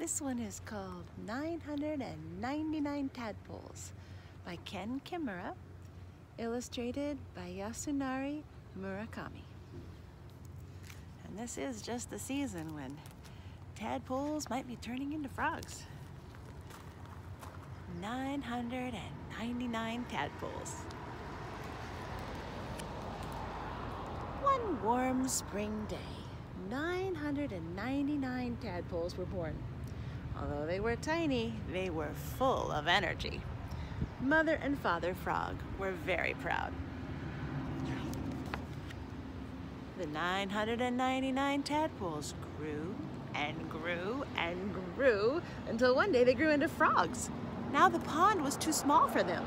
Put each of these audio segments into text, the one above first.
This one is called 999 Tadpoles by Ken Kimura, illustrated by Yasunari Murakami. And this is just the season when tadpoles might be turning into frogs. 999 tadpoles. One warm spring day, 999 tadpoles were born. Although they were tiny, they were full of energy. Mother and Father Frog were very proud. The 999 tadpoles grew and grew and grew until one day they grew into frogs. Now the pond was too small for them.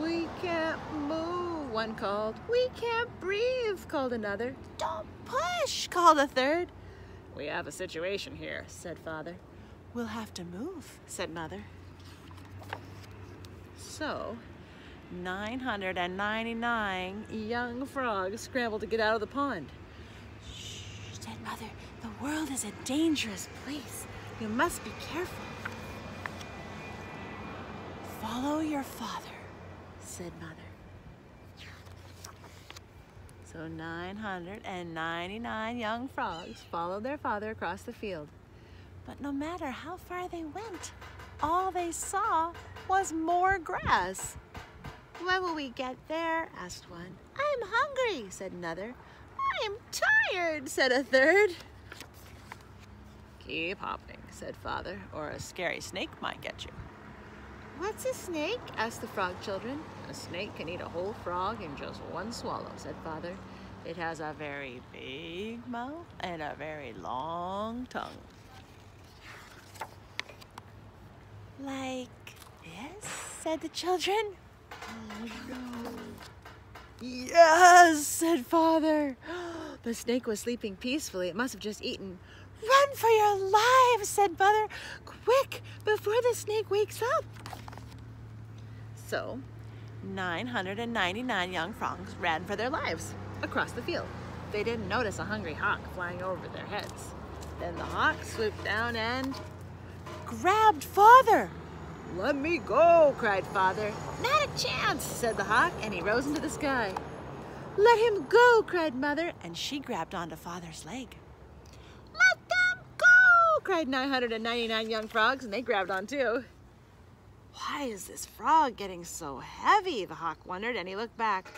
We can't move, one called. We can't breathe, called another. Don't push, called a third. We have a situation here, said father. We'll have to move, said mother. So, 999 young frogs scrambled to get out of the pond. Shh, said mother. The world is a dangerous place. You must be careful. Follow your father, said mother. So 999 young frogs followed their father across the field. But no matter how far they went, all they saw was more grass. When will we get there? asked one. I'm hungry, said another. I'm tired, said a third. Keep hopping, said father, or a scary snake might get you. What's a snake? asked the frog children. A snake can eat a whole frog in just one swallow, said father. It has a very big mouth and a very long tongue. Like this, said the children. Yes, said father. The snake was sleeping peacefully. It must have just eaten. Run for your lives, said mother. Quick, before the snake wakes up. So, 999 young frogs ran for their lives across the field. They didn't notice a hungry hawk flying over their heads. Then the hawk swooped down and grabbed father. Let me go, cried father. Not a chance, said the hawk, and he rose into the sky. Let him go, cried mother, and she grabbed onto father's leg. Let them go, cried 999 young frogs, and they grabbed on too. Why is this frog getting so heavy? The hawk wondered, and he looked back.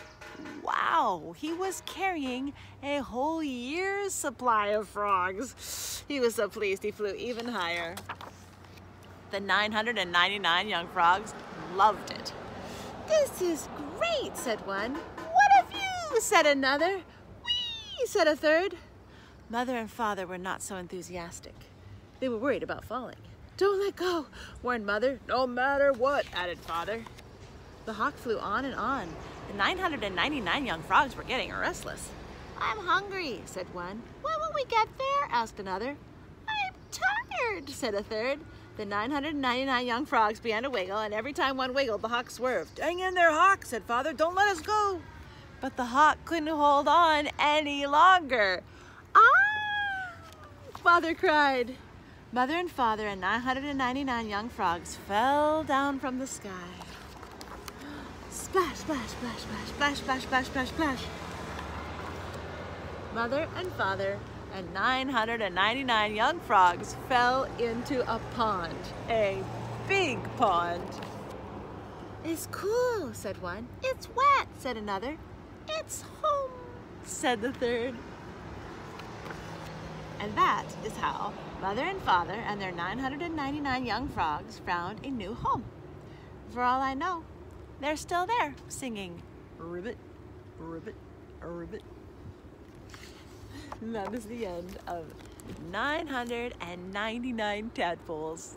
Wow, he was carrying a whole year's supply of frogs. He was so pleased he flew even higher. The 999 young frogs loved it. This is great, said one. What of you, said another. Whee, said a third. Mother and father were not so enthusiastic. They were worried about falling. Don't let go, warned mother. No matter what, added father. The hawk flew on and on. The 999 young frogs were getting restless. I'm hungry, said one. When will we get there? asked another. I'm tired, said a third. The 999 young frogs began to wiggle, and every time one wiggled, the hawk swerved. Hang in there, hawk, said father. Don't let us go. But the hawk couldn't hold on any longer. Ah! Father cried. Mother and father and 999 young frogs fell down from the sky. Splash, splash, splash, splash, splash, splash, splash, splash, splash. Mother and father and 999 young frogs fell into a pond, a big pond. It's cool, said one. It's wet, said another. It's home, said the third. And that is how Mother and Father and their 999 young frogs found a new home. For all I know, they're still there singing ribbit, ribbit, ribbit. And that is the end of 999 tadpoles.